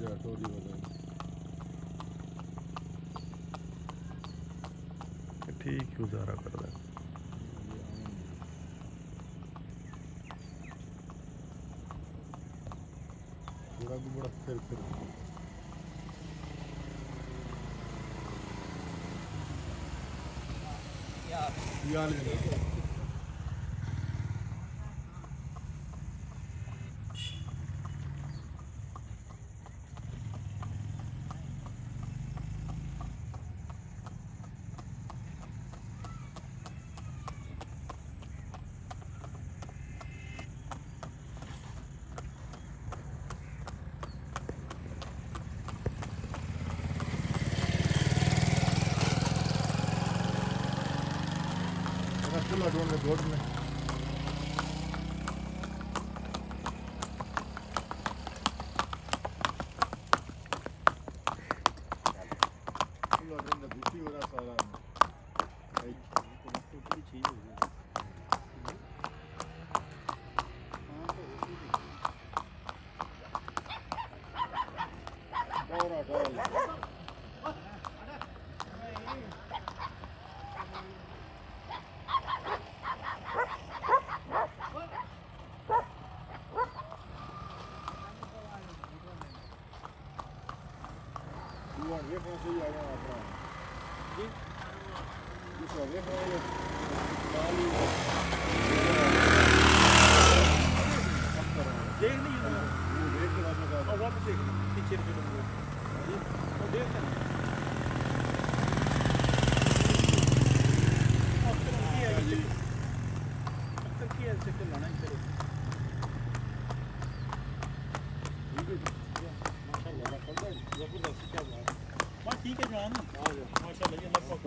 जो टोली बजाई ठीक गुजारा कर रहा है। थोड़ा भी बड़ा फिर फिर। यार। यार चूल्हा ढूंढ ले गोद में Dobra, dobra. Yuvan viejo se lleva atrás. ¿Sí? Yuvan viejo se Değil mi yılına? Değil mi yılına? Hava bir şey. İçeri dönüyor. O değil mi? Aklım ki yer. Aklım ki yer. Çekil lan. İçeri. İyi bir. Maşallah. Maşallah. Yok burada. Sıkar var. ठीक है जान माशाल्लाह ये लगभग